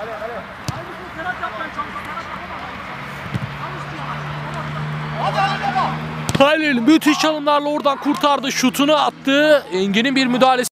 Hadi. Halil müthiş çalımlarla oradan kurtardı. Şutunu attı. Engin'in bir müdahalesi